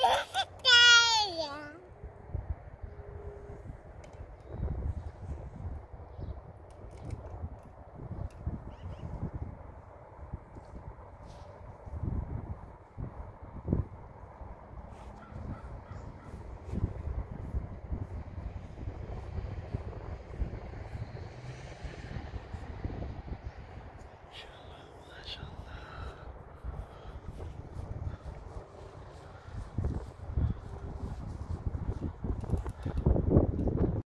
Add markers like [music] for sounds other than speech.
Yeah. [laughs]